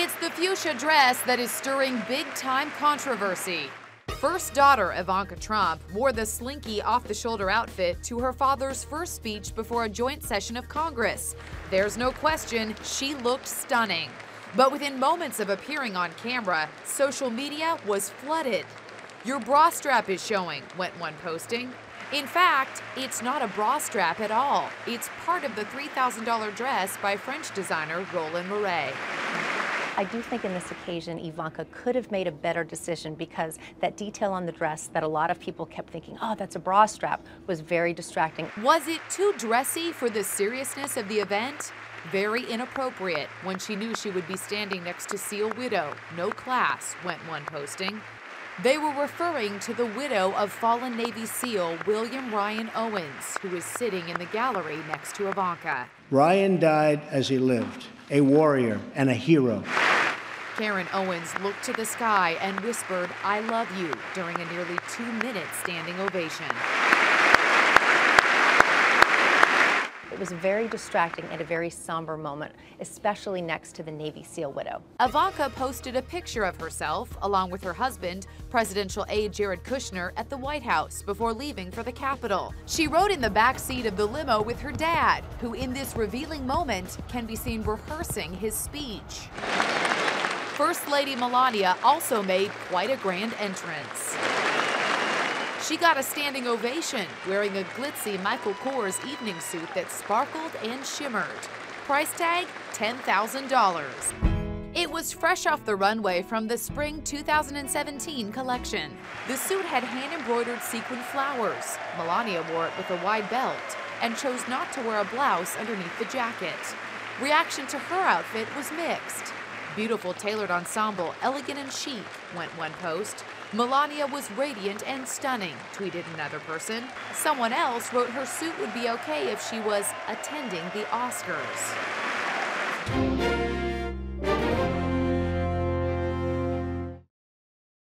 It's the fuchsia dress that is stirring big time controversy. First daughter Ivanka Trump wore the slinky off the shoulder outfit to her father's first speech before a joint session of Congress. There's no question she looked stunning. But within moments of appearing on camera, social media was flooded. Your bra strap is showing, went one posting. In fact, it's not a bra strap at all. It's part of the $3,000 dress by French designer Roland Mouret. I do think in this occasion, Ivanka could have made a better decision because that detail on the dress that a lot of people kept thinking, oh, that's a bra strap, was very distracting. Was it too dressy for the seriousness of the event? Very inappropriate when she knew she would be standing next to Seal Widow. No class, went one posting. They were referring to the widow of fallen Navy SEAL William Ryan Owens, who is sitting in the gallery next to Ivanka. Ryan died as he lived, a warrior and a hero. Carryn Owens looked to the sky and whispered, I love you, during a nearly two minute standing ovation. It was very distracting and a very somber moment, especially next to the Navy SEAL widow. Ivanka posted a picture of herself, along with her husband, presidential aide Jared Kushner, at the White House before leaving for the Capitol. She rode in the back seat of the limo with her dad, who in this revealing moment can be seen rehearsing his speech. First Lady Melania also made quite a grand entrance. She got a standing ovation wearing a glitzy Michael Kors evening suit that sparkled and shimmered. Price tag $10,000. It was fresh off the runway from the spring 2017 collection. The suit had hand embroidered sequin flowers. Melania wore it with a wide belt and chose not to wear a blouse underneath the jacket. Reaction to her outfit was mixed. Beautiful tailored ensemble, elegant and chic, went one post. Melania was radiant and stunning, tweeted another person. Someone else wrote her suit would be okay if she was attending the Oscars.